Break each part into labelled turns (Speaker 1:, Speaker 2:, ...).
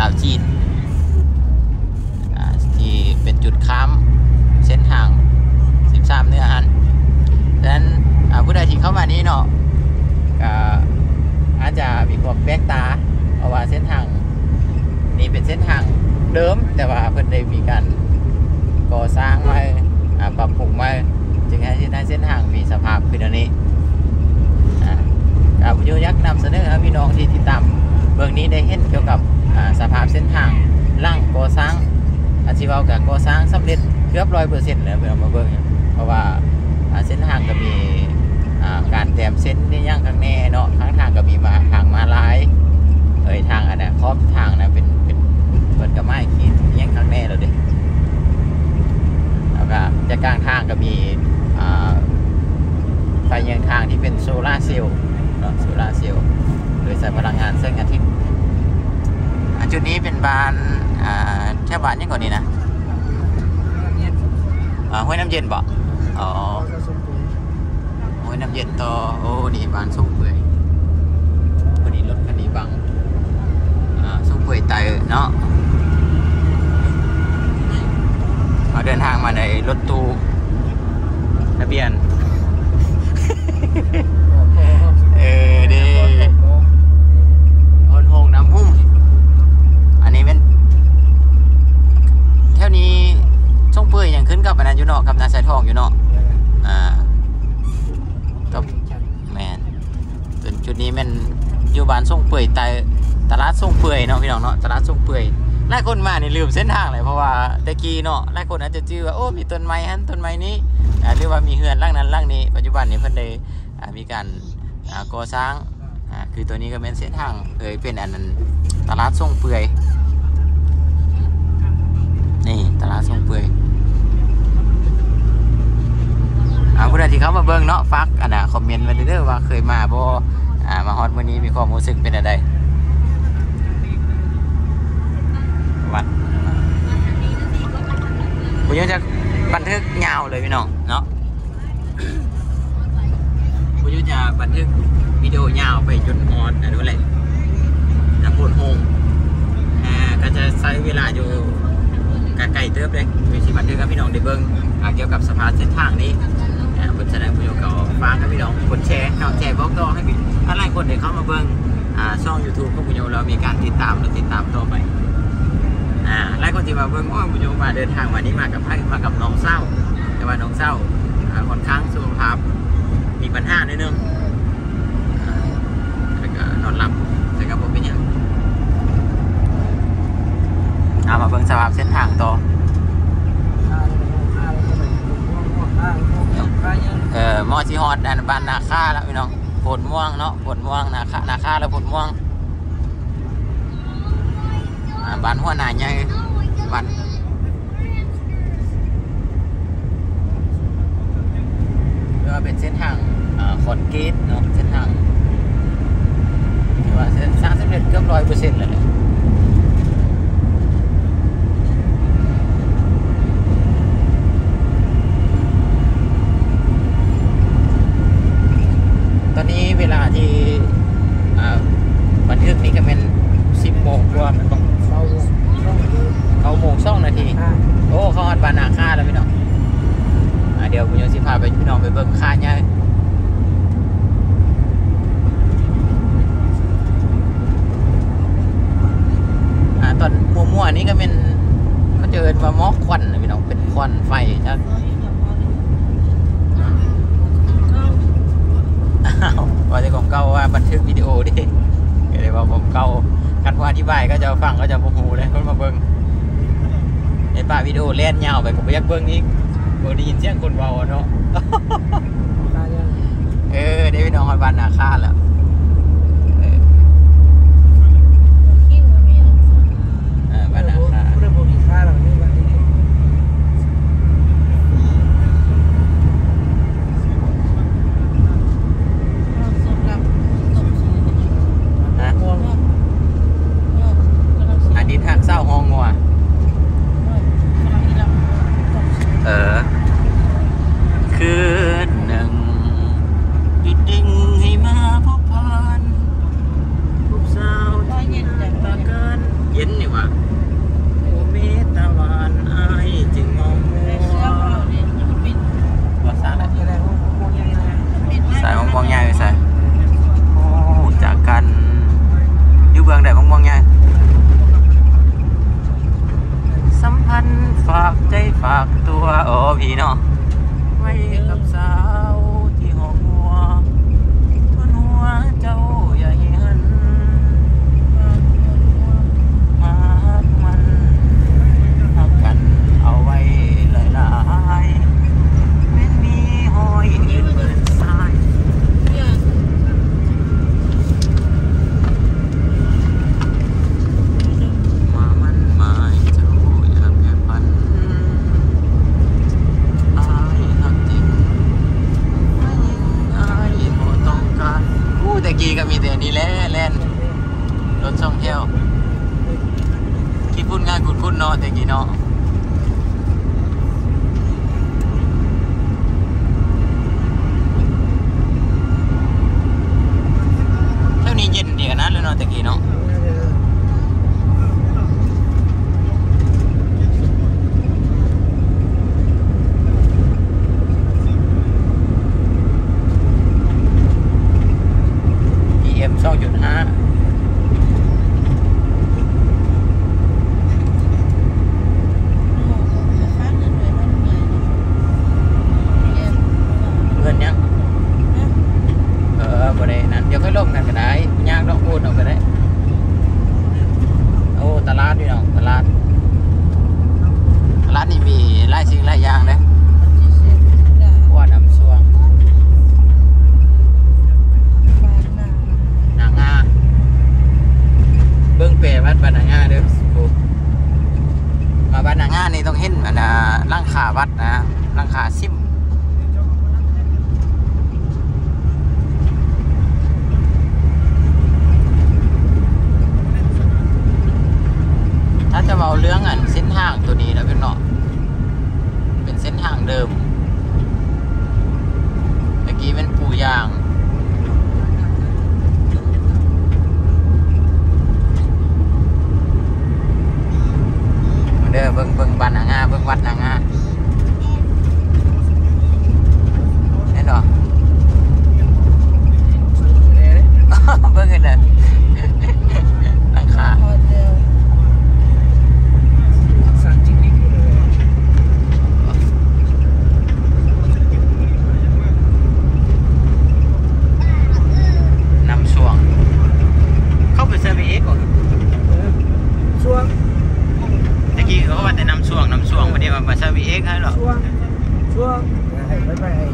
Speaker 1: ลาวจีนที่เป็นจุดค้ามเส้นทางซิมซ้ำเนื้อหันดังนั้นผู้ใดที่เข้ามานี้เนาะก็อาจจะมีความแปลกตาเพราะว่าเส้นทางนี้เป็นเส้นทางเดิม แต่ว่าเพิ่นได้มีการก่อสร้างมาอ่าปรับปรุงมาจึงให้เส้นทางเส้นทางมีสภาพขึ้นอันนี้อ่ากับวิทยุยักษ์นำเสนอให้พี่น้องที่ติดตามเบื้องนี้ได้เห็นเกี่ยวกับ สภาพเส้นทางล่างก่อสร้างอาชีวะกับก่อสร้างสำเร็จเกือบร้อยเปอร์เซ็นต์แล้วเพื่อมาเบิ่งเพราะว่าเส้นทางก็มีการแถมเส้นนี่ย่างข้างแน่เนาะทางทางก็มีมาทางมาลายเอ้ยทางอันนั้นครอบทางนะเป็นเป็นเปิดกระไม้ขีดเลี้ยังข้างแน่เลยดิแล้วก็จะกลางทางก็มีอ่าไฟเยียงทางที่เป็นโซลาร์เซลล์เนาะโซลาร์เซลล์โดยใช้พลังงานแสงอาทิตย์อะจุดนี้เป็นบานอ่าแค่บานยังก่อนนี้นะอ่าห้วยน้ำเย็นบ่อ๋อห้วยน้ำเย็นต่อโอ้นี่บ นนั้นอยู่เนาะกับนาสายทองอยู่เนาะอ่ากับแมนเป็นจุดนี้แมันอยู่บ้านส่งเปื่อยไตตลาดส่งเปื่อยเนาะพี่น้องเนาะตลาดส่งเปื่อยหลายคนมานี่ลืมเส้นทางเลยเพราะว่าตะกี้เนาะหลายคนอาจจะชื่อว่าโอ้มีต้นไม้ฮันต้นไม้นี้อ่าหรือว่ามีเฮือนร่างนั้นร่างนี้ปัจจุบันนี้เพิ่นได้อ่ามีการอ่าก่อสร้างอ่าคือตัวนี้ก็เป็นเส้นทางเอยเป็นอันนั้นตลาดส่งเปื่อยนี่ตลาดส่งเปื่อย อ่าผู้ใดที่เขามาเบิ่งเนาะฟักอันน่ะคอมเมนต์มาเด้อว่าเคยมาบ่อ่ามาฮอดมื้อนี้มีความรู้สึกเป็นอะไรวัดผมยังจะบันทึกยาวเลยพี่น้องเนาะผมยังจะบันทึกวิดีโอยาวไปจนฮอดนะดูเลยนะพูดโฮงอ่าก็จะใช้เวลาอยู่ไกลๆเติบเลยวิธีบันทึกกับพี่น้องได้เบิ้งเกี่ยวกับสภาพเส้นทางนี้ อ่าผมจะได้ประโยชน์กับฟังกับพี่น้องกดแชร์เนาะแชร์บล็อกต่อให้พี่ถ้าหลายคนได้เข้ามาเบิ้งช่อง YouTube ของผมโยเรามีการติดตามและติดตามต่อไปอ่าหลายคนที่มาเบิ่งอ้อมบุญโยมาเดินทางมานี้มากับไพ่มากับน้องเศร้า แต่ว่าน้องเศร้าค่อนข้างสุขภาพมีปัญหาในดนึงอ่าแล้วก็นอนหลับแต่ก็ผมเป็นยังเอามาเบิ่งสภาพเส้นทางต่อเอ่อมอชิฮอดอันบ้านนาค่าแล้วพี่น้องผลม่วงเนาะผลม่วงนาค่านาค่าแล้วผลม่วงบ้านหัวหน้าใหญ่บ้านเรียกว่าเป็นเส้นทางคอนกรีตเนาะเส้นทางถือว่าเส้นสร้างสำเร็จเกือบร้อยเปอร์เซ็นต์เลยแหละ ตอนนี้เวลาที่อ่าบันทึกนี้ก็เป็นสิบโมงกว่ามันต้องเขาโมงสองนาที โอ้เขาอัดบานนาค่าแล้วพี่น้องอ่าเดี๋ยวคุณโยสิพาไปพี่น้องไปเบิ่งค่าเนี่ยอ่าตอนมัวๆนี้ก็เป็นเขาเจอว่าหมอกควันนะพี่น้องเป็นควันไฟจ้ะอ้า วว่าจะของเก่าว่าบันทึกวิดีโอดิก็เลยว่าผมเก่ากันผู้อธิบายก็จะฟังก็จะโมโหเลยคนมาเบิ่งในป่าวิดีโอเล่นยาวไปผมไปยักเบิ้งนี้ผมได้ยินเสียงคนเบาอะเนาะเออได้พี่น้องคอยบานนาคาแล้วเออเออบานนาคาฮะอันนี้ทางเศร้าห้องงัว ย็นนี่หว่าโอ้เมตะวันอายจึงมองมั
Speaker 2: แต่เสื้อ
Speaker 1: ว
Speaker 2: เขาเนี่ยยังปิด
Speaker 1: ว่าสร้างอะไร
Speaker 3: อะไรพวกพวกยังไง
Speaker 2: ปิด
Speaker 1: สายมองมองใหญ่ใส่โอ้จากกันอยู่เบื้องใดมองมองใหญ่สัมพันธ์ฝากใจฝากตัว โอ้พี่เนาะไว้กับสาวที่ห้องหัวทวนหัวเจ้าอย่าเหัน มาหักมันหักกันเอาไว้หลายๆแม้นมีหอยอื่นเหมือนทราย
Speaker 2: เนี่ย
Speaker 1: มามันหมายเจ้าอย่าแก่พันอายหักจริงไม่ยิงอายบ่ต้องการอู้แต่กี้ก็มีแต่อันนี้แหละแล่นรถช่องเที่ยวคิดพูด ง่ายคุณคุณเนาะแต่กี้เนาะ เท่านี้เย็นดีกันนะเลยเนาะตะกี้เนาะพีเอ็มสองจุดห้า
Speaker 2: ฟ้าเงินเลยมันใหญ่เนี่ย
Speaker 1: เงินยัง เออบ่ได้นั่นเดี๋ยวค่อยลงกันก็ได้ยากดอกพูดเอาก็ได้ โอ้ ต ลาดพี่น้องตลาดตลาดนี่มีหลายสิ่งหลายอย่างเลย
Speaker 2: มัดา
Speaker 1: ว่าน้ำช่วง
Speaker 2: บานหนา
Speaker 1: หนางาเบิ้องเปรวัดบ้านนางาเด้อมาบ้านนางานี่ต้องเห็นอันน่ะร่างขาวัดนะร่างขาซิมถ้าจะเอาเรื่องอันเส้นทางตัวนี้แล้วเป็นเนาะเป็นเส้นทางเดิม เมื่อกี้เป็นปูยางเด้อเบิ่งเบิ่งบ้านนางาเบิ่งวัดนางาเห็น เหรอ เบิ่งกันเด้อหลังคา
Speaker 2: พอเดียว
Speaker 3: สั่งจริงดิเลย
Speaker 1: นำช่วง เข้าไปเซอร์วีเอ็กก่อน
Speaker 3: ช่วง
Speaker 1: ตะกี้เขาว่าแต่นำช่วงนำช่วงประเดี๋ยวมาเซอร์วีเอ็กให้หรอ
Speaker 3: ช่วงช่วงให้ไปไปให้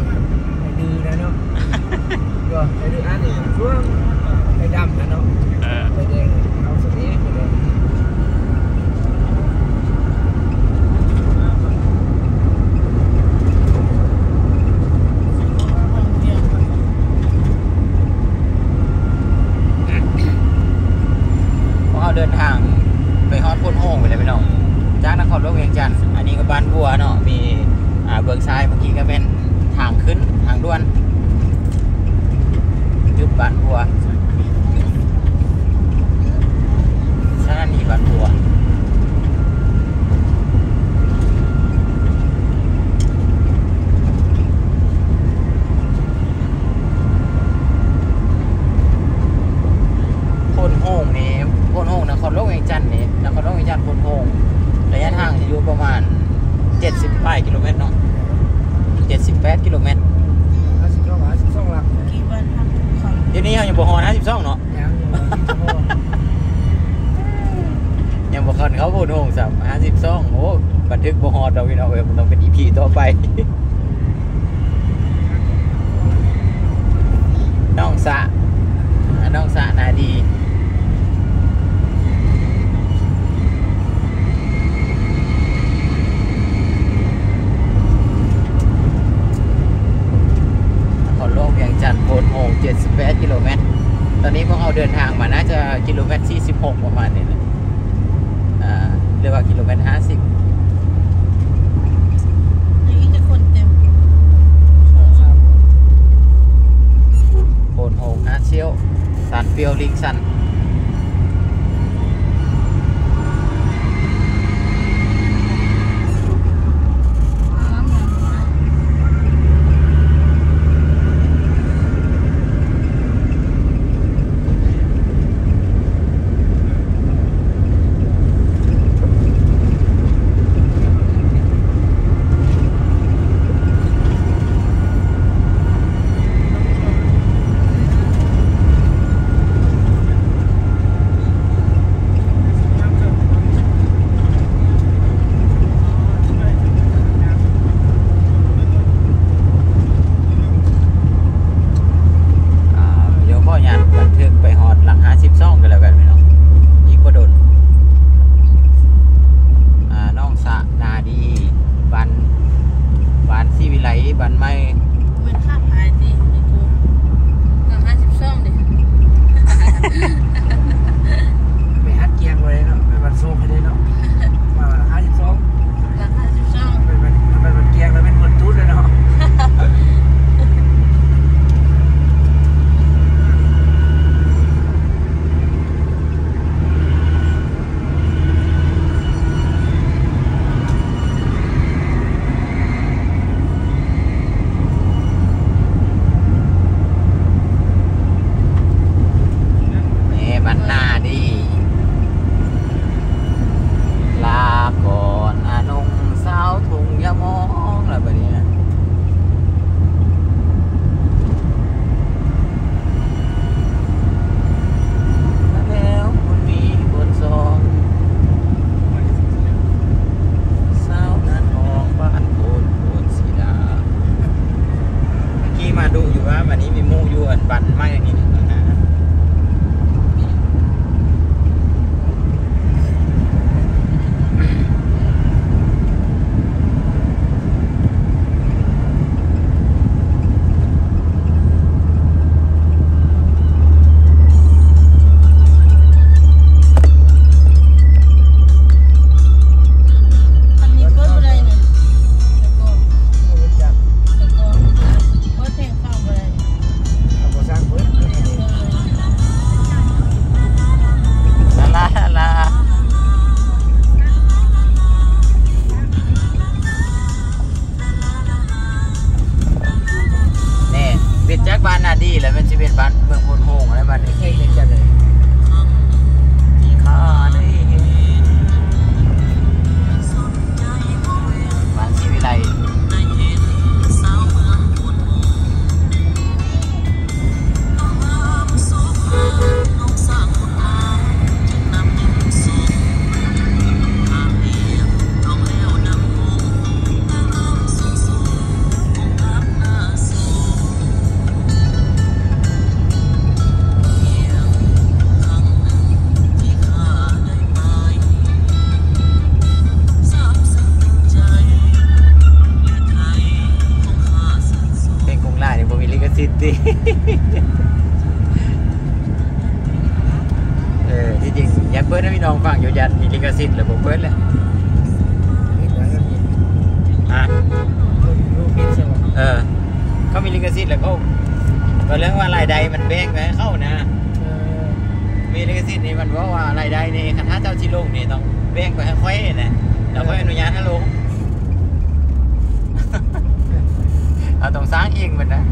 Speaker 3: ให้ดีนะเนาะก็ให้ดีอันนี้ช่วงให้ดำนะเนาะ
Speaker 1: เออ
Speaker 3: ไปแดงเอาสักนี้ไปแดง
Speaker 2: คนเดียว
Speaker 1: พวกเขาเดินทางไปฮอดพ้นโฮงไปเลยพี่น้องจากนครหลวงเวียงจันทร์อันนี้ก็บ้านบัวเนาะมีอ่าเบื้องซ้ายเมื่อกี้ก็เป็นทางขึ้นทางด่วนจุดบ้านบัวสถานีบ้านบัวพ้นโฮงนี่พ้นโฮงนครหลวงเวียงจันทน์นี่นครหลวงเวียง จันทน์พ้นโฮงระยะทางจะอยู่ประมาณ 70ปลายกิโลเมตรเนาะ78กิโลเมตร
Speaker 3: ห้าสิบสองห้าสิบสองหลัก
Speaker 2: กี่วันทำเขา
Speaker 1: เดี๋ยวนี้เรายังบ่ฮอด52เนาะ
Speaker 3: ยังยัง
Speaker 1: ยังบ่คันเขาพูดโหงสัม52โอ้บันทึกบ่ฮอดดอกพี่น้องเอ้ยมันต้องเป็น EP ต่อไปน้องสะอ่าน้องสะนาดี นครหลวงเวียงจั นทน์โพนโฮง78กิโลเมตร ตอนนี้พวกเราเดินทางมาน่าจะกิโลเมตร46ประมาณนี้นะอ่าเรียกว่ากิโลเมตร 50
Speaker 2: อย่างนี้จะคนเต็ม
Speaker 1: โพนโฮงอาเชียวสันเปียวลิงสัน กินกระสิหรือผมเปิด
Speaker 3: เลย
Speaker 1: อะเออ เขามีลิขสิทธิ์แล้วก็าก็เรื่องว่ารายได้มันแบ่งไปเข้านะมีลิขสิทธิ์นี่มันว่าว่ารายได้นี่คันท้าเจ้าชิโลกนี่ต้องแบ่งไปให้ค่อยๆนะเราค่อยอนุญาตให้ลงเอาต้
Speaker 3: อ
Speaker 1: งส
Speaker 3: ร้า
Speaker 1: งเองมันนะ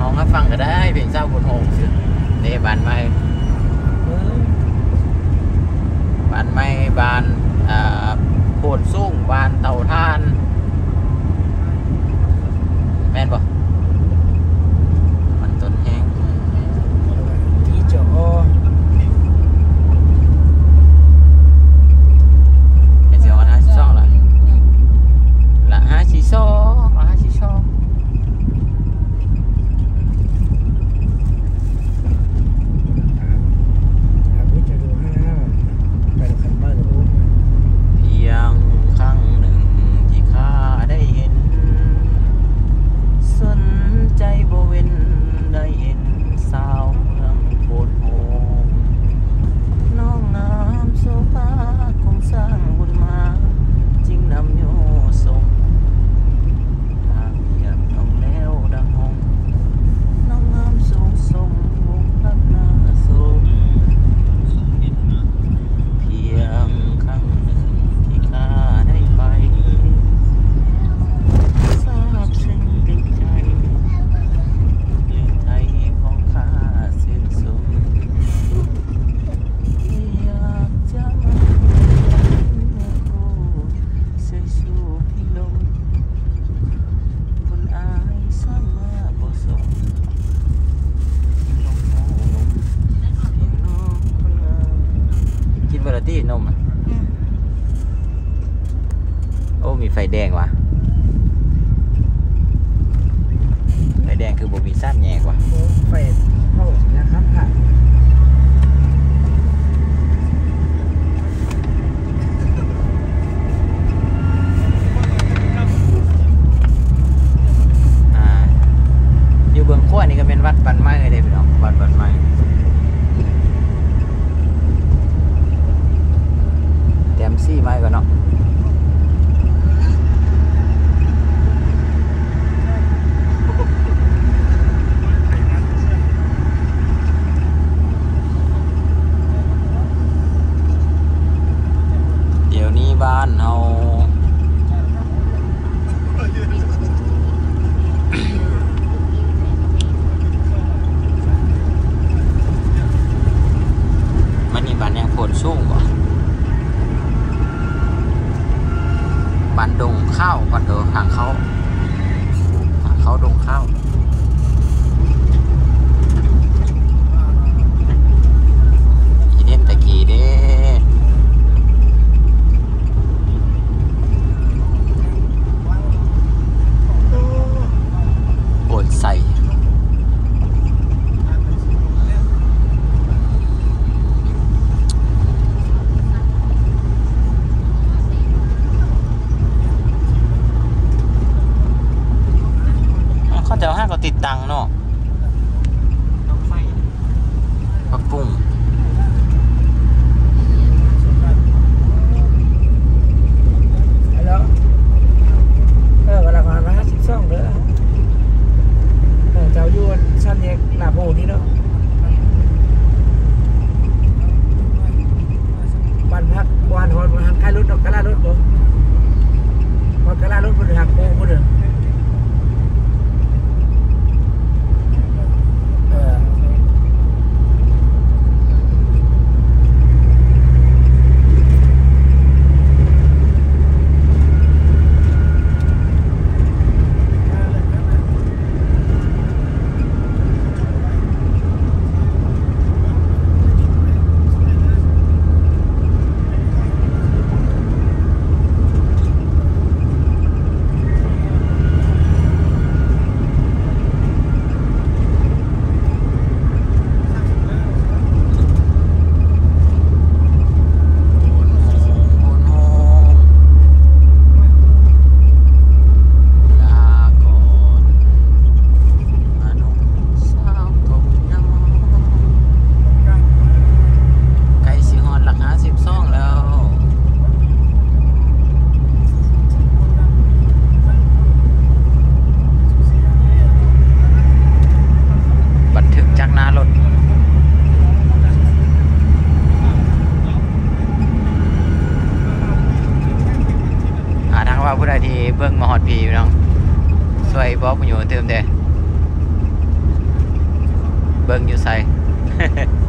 Speaker 1: Họ ngáp phăng ở đây viện sao quần hồn chứ? Để bàn mày. Bàn mày bàn à, Cuồn sung bàn tàu than. Men vào bị sát nhẹ quá phẹt
Speaker 3: hậu nhà khám hại เบื้
Speaker 1: องขั้วนี่ก็เป็นวัดบันไม้เลยเด้พี่น้องวัดบันไม้เต็
Speaker 3: ม
Speaker 1: ซี่ไม้ก่นเนาะ
Speaker 2: I know. Бум.
Speaker 3: เบิ่
Speaker 1: ง